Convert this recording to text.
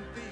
something